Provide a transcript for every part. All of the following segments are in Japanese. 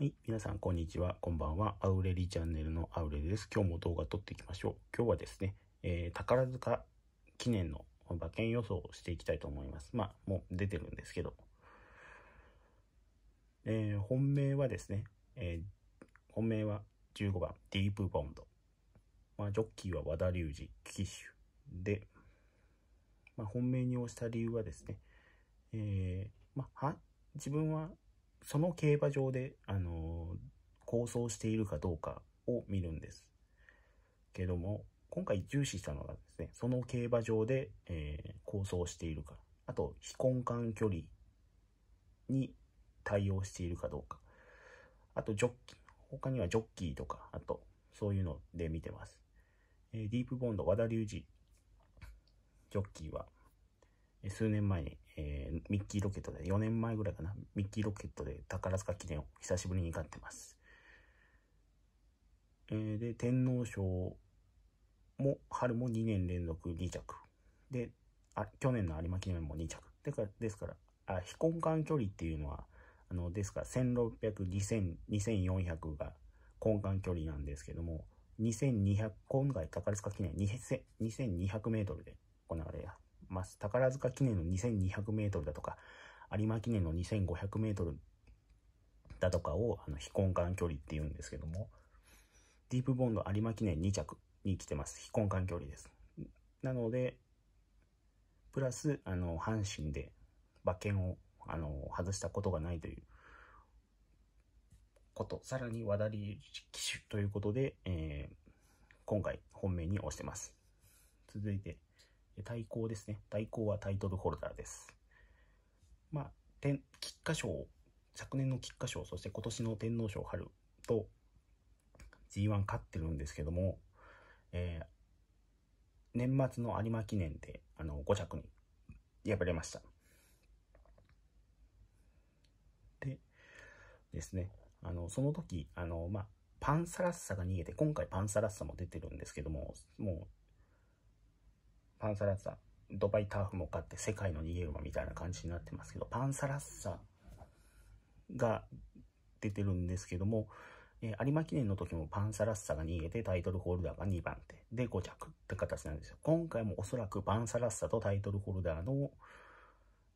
はい。皆さん、こんにちは。こんばんは。アウレリチャンネルのアウレリです。今日も動画撮っていきましょう。今日はですね、えー、宝塚記念の馬券予想をしていきたいと思います。まあ、もう出てるんですけど。えー、本命はですね、えー、本命は15番、ディープボンド。まあ、ジョッキーは和田隆二、騎手。で、まあ、本命に押した理由はですね、えー、まあ、は、自分はその競馬場で、あの構想しているかどうかを見るんです。けども、今回重視したのがですね、その競馬場で、えー、構想しているか、あと、非根幹距離に対応しているかどうか、あと、ジョッキー、他にはジョッキーとか、あと、そういうので見てます。えー、ディープボンド、和田隆二、ジョッキーは、数年前に、えー、ミッキーロケットで、4年前ぐらいかな、ミッキーロケットで宝塚記念を久しぶりに勝ってます。えー、で、天皇賞も、春も2年連続2着。で、あ、去年の有馬記念も2着。でかですから、あ、非根幹距離っていうのは、あの、ですから、1600、2000、2400が根幹距離なんですけども、2200、今回宝塚記念2200メートルで行われやます。宝塚記念の2200メートルだとか、有馬記念の2500メートルだとかを、あの、非根幹距離って言うんですけども、ディープボンド有馬記念2着に来てます。非根幹距離です。なので、プラス、あの、阪神で馬券を、あの、外したことがないということ、さらに和田理騎手ということで、えー、今回本命に押してます。続いて、対抗ですね。対抗はタイトルホルダーです。まあ、天、菊花賞、昨年の菊花賞、そして今年の天皇賞春と G1 勝ってるんですけども、えー、年末の有馬記念で、あの、5着に敗れました。で、ですね、あの、その時、あの、まあ、パンサラッサが逃げて、今回パンサラッサも出てるんですけども、もう、パンサラッサ、ドバイターフも勝って世界の逃げ馬みたいな感じになってますけど、パンサラッサが出てるんですけども、えー、有馬記念の時もパンサラッサが逃げてタイトルホルダーが2番手で5着って形なんですよ。今回もおそらくパンサラッサとタイトルホルダーの、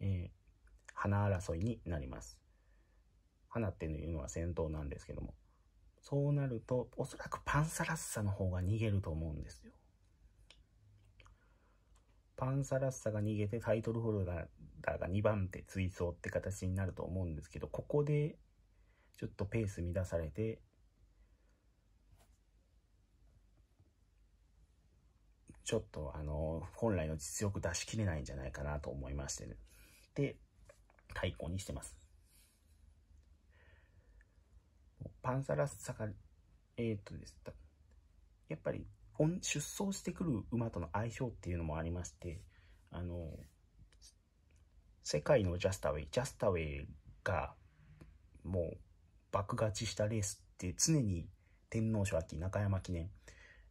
えー、花争いになります。花っていうのは先頭なんですけども。そうなると、おそらくパンサラッサの方が逃げると思うんですよ。パンサラッサが逃げてタイトルホルダーが2番手追走って形になると思うんですけど、ここでちょっとペース乱されて、ちょっとあの、本来の実力出し切れないんじゃないかなと思いましてね。で、対抗にしてます。パンサラッサが、えー、っとです。やっぱり出走してくる馬との相性っていうのもありまして、あの、世界のジャスタウェイ、ジャスタウェイがもう爆勝ちしたレースって常に天皇賞秋中山記念、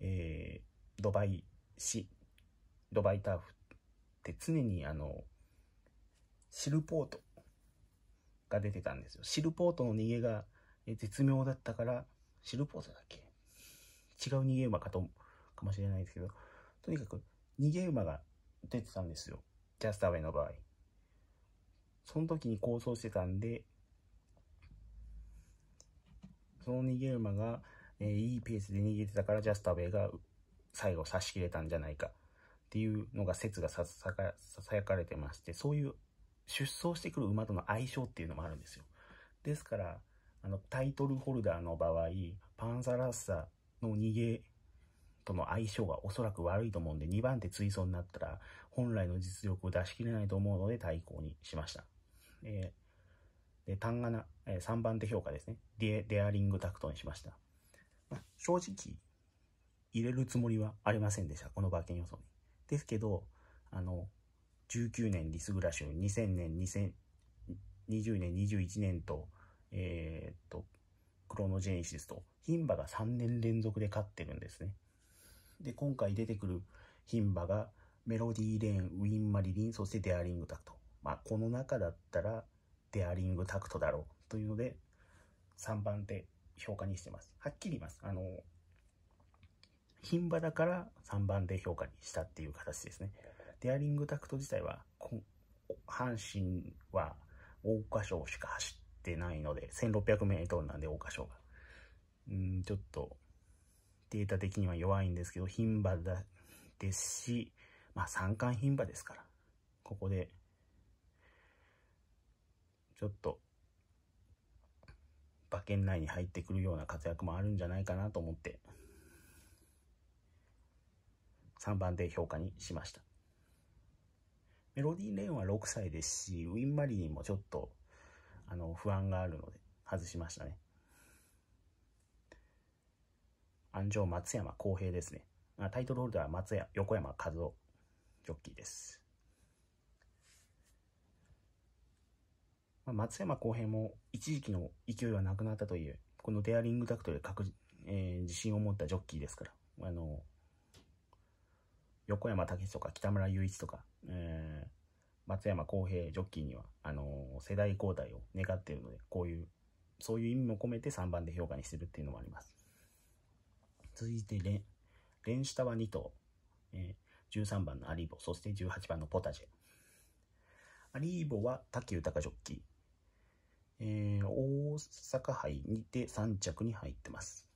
えー、ドバイ市、ドバイターフって常にあの、シルポートが出てたんですよ。シルポートの逃げが絶妙だったから、シルポートだっけ？違う逃げ馬かとかもしれないですけど、とにかく逃げ馬が出てたんですよ。キャスターウェイの場合。その時に構想してたんで、その逃げ馬が、えー、いいペースで逃げてたからジャスターウェイが最後差し切れたんじゃないかっていうのが説がささかさやかれてまして、そういう出走してくる馬との相性っていうのもあるんですよ。ですから、あの、タイトルホルダーの場合、パンサラッサの逃げとの相性がおそらく悪いと思うんで、2番手追走になったら、本来の実力を出し切れないと思うので、対抗にしました。えー、で、単がな、えー、3番手評価ですね。デデアリングタクトにしました。まあ、正直、入れるつもりはありませんでした。この馬券予想に。ですけど、あの、19年リスグラシュ、2000年、2020年、21年と、えー、っと、クロノジェネシスと、牝馬が3年連続で勝ってるんですね。で、今回出てくる牝馬がメロディーレーン、ウィン・マリリン、そしてデアリングタクト。まあ、この中だったらデアリングタクトだろうというので、3番手評価にしてます。はっきり言います。あの、牝馬だから3番手評価にしたっていう形ですね。デアリングタクト自体は、阪神は桜花賞しか走ってないので、1600メートルなんで桜花賞が。うん、ちょっと、データ的には弱いんですけど、牝馬だですし、まあ三冠牝馬ですから、ここで、ちょっと、馬券内に入ってくるような活躍もあるんじゃないかなと思って、3番で評価にしました。メロディー・レーンは6歳ですし、ウィン・マリーもちょっと、あの、不安があるので、外しましたね。安城松山公平ですね。タイトルホルダーは松屋、横山和夫、ジョッキーです。まあ、松山公平も一時期の勢いはなくなったといえ、このデアリングダクトで確、えー、自信を持ったジョッキーですから、あの、横山武史とか北村雄一とか、えー、松山公平ジョッキーには、あの世代交代を願っているので、こういう、そういう意味も込めて3番で評価にしてるっていうのもあります。続いて連、連下は2頭、えー、13番のアリーボ、そして18番のポタジェ。アリーボは滝豊ジョッキー。えー、大阪杯にて3着に入ってます。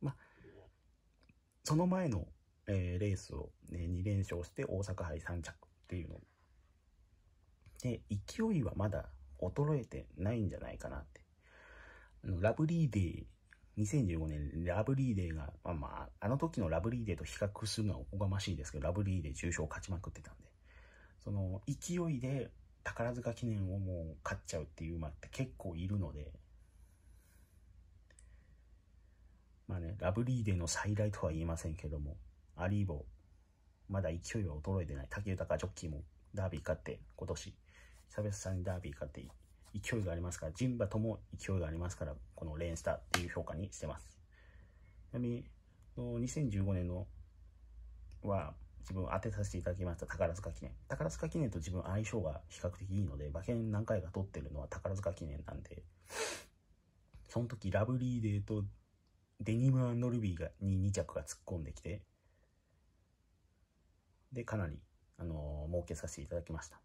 まその前の、えー、レースを、ね、2連勝して大阪杯3着っていうの。で、勢いはまだ衰えてないんじゃないかなって。あのラブリーデー2015年、ラブリーデーが、まあまあ、あの時のラブリーデーと比較するのはおこがましいですけど、ラブリーデー重賞勝ちまくってたんで、その勢いで宝塚記念をもう勝っちゃうっていう馬って結構いるので、まあね、ラブリーデーの再来とは言いませんけども、アリーボ、まだ勢いは衰えてない。竹豊ジョッキーもダービー勝って、今年、久々さんにダービー勝って。勢いがありますから、ジンバとも勢いがありますから、このレーンスターっていう評価にしてます。ちなみに、2015年のは、自分当てさせていただきました宝塚記念。宝塚記念と自分相性が比較的いいので、馬券何回か取ってるのは宝塚記念なんで、その時ラブリーデーとデニムルビーがに2着が突っ込んできて、で、かなり、あのー、儲けさせていただきました。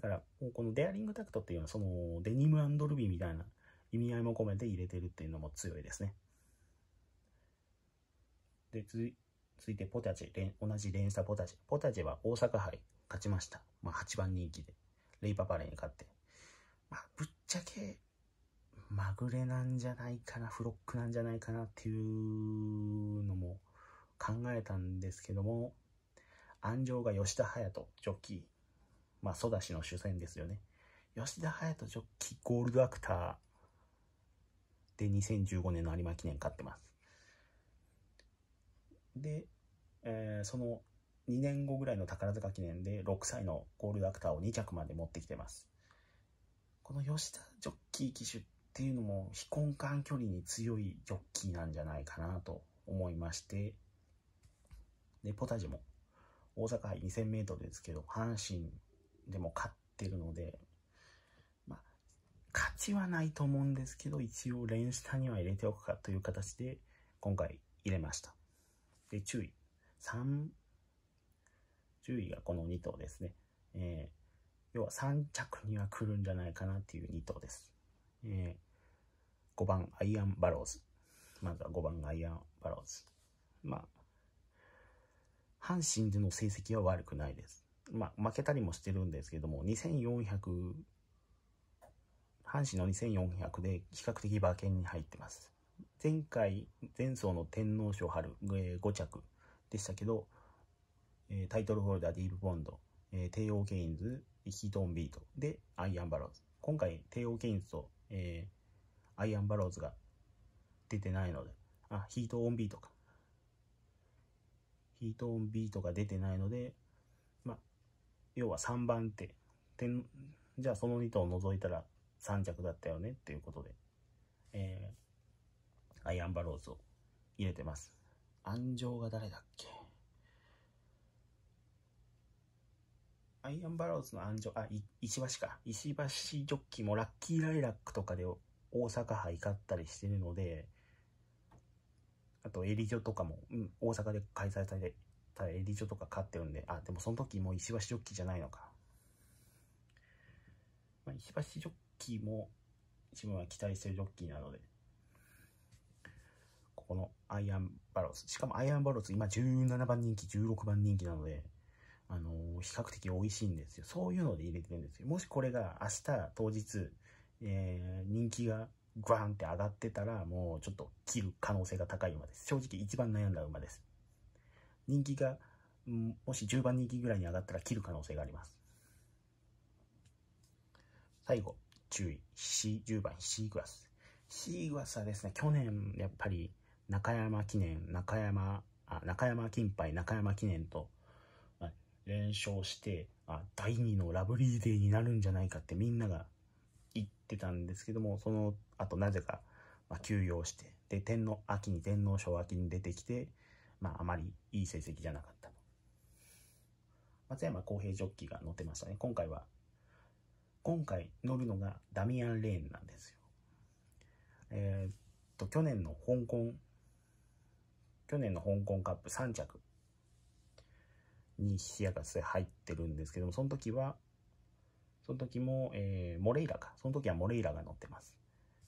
だから、このデアリングタクトっていうのは、そのデニムルビーみたいな意味合いも込めて入れてるっていうのも強いですね。で、続いてポタジェ、同じ連鎖ポタジェ。ポタジェは大阪杯勝ちました。まあ8番人気で、レイパパレーに勝って。まあぶっちゃけ、まぐれなんじゃないかな、フロックなんじゃないかなっていうのも考えたんですけども、安城が吉田隼人、ジョッキー。まあ、ソダシの主戦ですよね。吉田隼人ジョッキーゴールドアクターで2015年の有馬記念勝ってます。で、えー、その2年後ぐらいの宝塚記念で6歳のゴールドアクターを2着まで持ってきてます。この吉田ジョッキー騎手っていうのも非根幹距離に強いジョッキーなんじゃないかなと思いまして、で、ポタジェも大阪杯2000メートルですけど、阪神でも勝ってるので、まあ、勝ちはないと思うんですけど、一応連下には入れておくかという形で、今回入れました。で、注意。3、注意がこの2頭ですね。えー、要は3着には来るんじゃないかなっていう2頭です。えー、5番アイアンバローズ。まずは5番アイアンバローズ。まあ、阪神での成績は悪くないです。まあ、負けたりもしてるんですけども、2400、阪神の2400で比較的馬券に入ってます。前回、前走の天皇賞春、えー、5着でしたけど、えー、タイトルホルダーディープボンド、えー、帝王ケインズ、ヒートオンビートでアイアンバローズ。今回、テーオーケインズと、えー、アイアンバローズが出てないので、あ、ヒートオンビートか。ヒートオンビートが出てないので、要は3番手。点じゃあその2頭を除いたら3着だったよねっていうことで、えー、アイアンバローズを入れてます。安城が誰だっけ？アイアンバローズの安城、あ、石橋か。石橋ジョッキーもラッキーライラックとかで大阪杯勝ったりしてるので、あとエリジョとかも、うん、大阪で開催されてたエリジョとか勝ってるんで、あ、でもその時もう石橋ジョッキーじゃないのか。まあ、石橋ジョッキーも自分は期待してるジョッキーなので、ここのアイアンバローズ。しかもアイアンバローズ今17番人気、16番人気なので、あのー、比較的美味しいんですよ。そういうので入れてるんですよ。もしこれが明日当日、えー、人気がグワンって上がってたら、もうちょっと切る可能性が高い馬です。正直一番悩んだ馬です。人気が、もし10番人気ぐらいに上がったら切る可能性があります。最後、注意。10番、シーグラス。シーグラスはですね、去年、やっぱり、中山記念、中山、あ中山金杯、中山記念と、連勝して、あ、第2のラブリーデーになるんじゃないかってみんなが言ってたんですけども、その後なぜか、まあ、休養して、で、天皇、秋に天皇賞秋に出てきて、まあ、あまりいい成績じゃなかったと。松山公平ジョッキーが乗ってましたね。今回は、今回乗るのがダミアン・レーンなんですよ。えー、っと、去年の香港、去年の香港カップ3着に視野が入ってるんですけども、その時は、その時も、えー、モレイラか。その時はモレイラが乗ってます。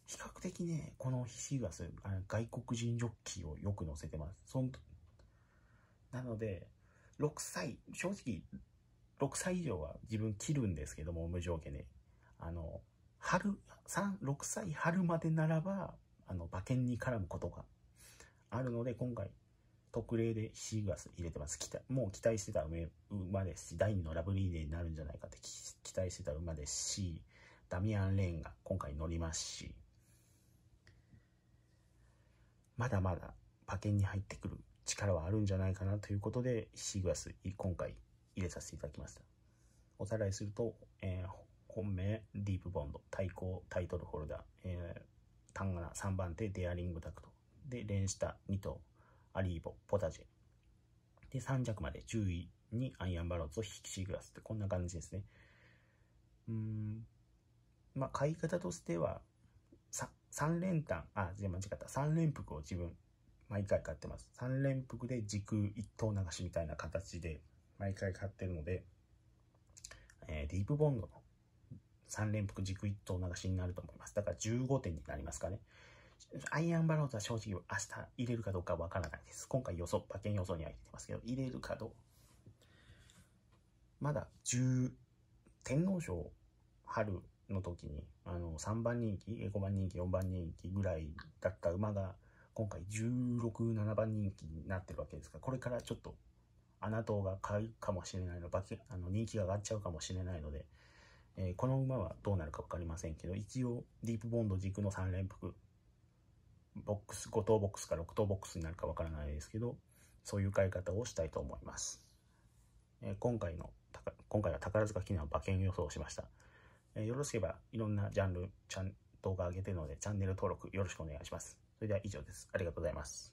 比較的ね、このヒシガス、外国人ジョッキーをよく乗せてます。そんなので、6歳、正直、6歳以上は自分切るんですけども、無条件で。あの、春、3、6歳春までならば、あの、馬券に絡むことがあるので、今回、特例でシーガス入れてます。期待もう期待してた馬ですし、第2のラブリーデーになるんじゃないかって期待してた馬ですし、ダミアン・レーンが今回乗りますし、まだまだ馬券に入ってくる力はあるんじゃないかなということで、シーガス今回入れさせていただきました。おさらいすると、えー、本命、ディープボンド、対抗タイトルホルダー、えー、タンガナ3番手、デアリングダクト、で、連した2頭、アリーボ、ポタジェ。で、3着まで10位にアイアンバローズを引きシーグラスってこんな感じですね。うん、まあ、買い方としては、3連単、あ、間違った。3連服を自分、毎回買ってます。3連服で時空一頭流しみたいな形で、毎回買ってるので、えー、ディープボンドの3連服軸一頭流しになると思います。だから15点になりますかね。アイアンバローズは正直明日入れるかどうかわからないです。今回予想、馬券予想には入れてますけど、入れるかどうまだ10、天皇賞春の時に、あの、3番人気、5番人気、4番人気ぐらいだった馬が、今回16、7番人気になってるわけですから、これからちょっと穴党が買うかもしれないの、馬券、あの、人気が上がっちゃうかもしれないので、えー、この馬はどうなるか分かりませんけど、一応、ディープボンド軸の3連複、ボックス、5等ボックスか6等ボックスになるかわからないですけど、そういう買い方をしたいと思います。えー、今回の、今回は宝塚記念の馬券予想をしました。えー、よろしければ、いろんなジャンル、ちゃん動画上げてるので、チャンネル登録よろしくお願いします。それでは以上です。ありがとうございます。